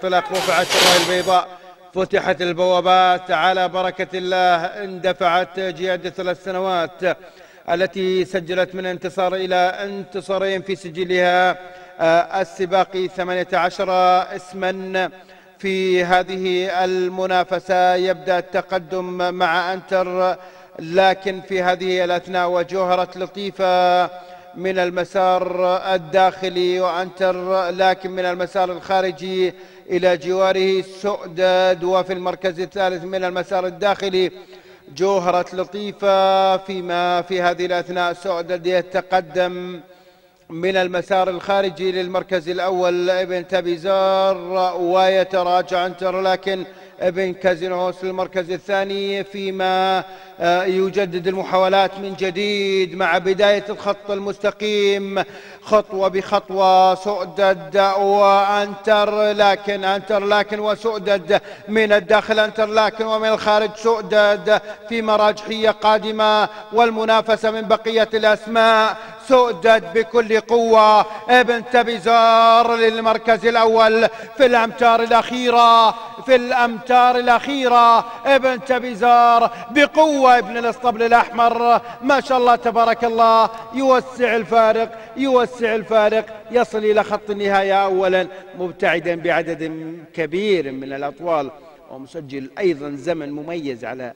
انطلاق رفعت الراية البيضاء فتحت البوابات على بركة الله اندفعت جياد ثلاث سنوات التي سجلت من انتصار إلى انتصارين في سجلها آه، السباقي 18 اسما في هذه المنافسة. يبدأ التقدم مع أنتر لكن في هذه الأثناء وجوهرة لطيفة من المسار الداخلي وأنتر لكن من المسار الخارجي إلى جواره سؤدد وفي المركز الثالث من المسار الداخلي. جوهرة لطيفة فيما في هذه الأثناء سؤدد يتقدم من المسار الخارجي للمركز الأول ابن تبيزار ويتراجع أنتر لكن ابن كازينوس في المركز الثاني فيما آه، يجدد المحاولات من جديد مع بداية الخط المستقيم. خطوة بخطوة سؤدد وأنتر لكن أنتر لكن وسؤدد. من الداخل أنتر لكن ومن الخارج سؤدد. في مراجحية قادمة والمنافسة من بقية الأسماء. سؤدد بكل قوة. ابن تبيزار للمركز الأول في الأمتار الأخيرة في الأمتار الأخيرة ابن تبيزار بقوة ابن الأسطبل الأحمر. ما شاء الله تبارك الله يوسع الفارق يوسع الفارق يصل إلى خط النهاية أولا مبتعدا بعدد كبير من الأطوال ومسجل أيضا زمن مميز على